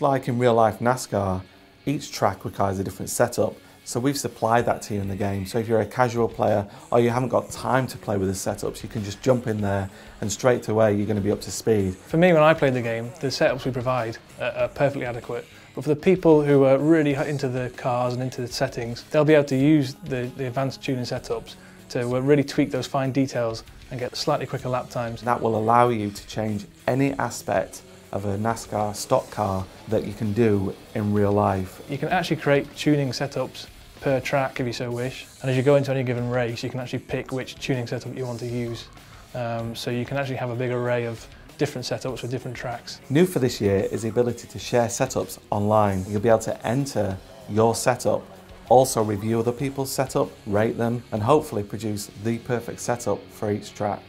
just like in real life NASCAR, each track requires a different setup. So we've supplied that to you in the game. So if you're a casual player or you haven't got time to play with the setups, you can just jump in there and straight away you're going to be up to speed. For me, when I play the game, the setups we provide are, are perfectly adequate. But for the people who are really into the cars and into the settings, they'll be able to use the, the advanced tuning setups to uh, really tweak those fine details and get slightly quicker lap times. That will allow you to change any aspect of a NASCAR stock car that you can do in real life. You can actually create tuning setups per track if you so wish. And as you go into any given race, you can actually pick which tuning setup you want to use. Um, so you can actually have a big array of different setups for different tracks. New for this year is the ability to share setups online. You'll be able to enter your setup, also review other people's setup, rate them, and hopefully produce the perfect setup for each track.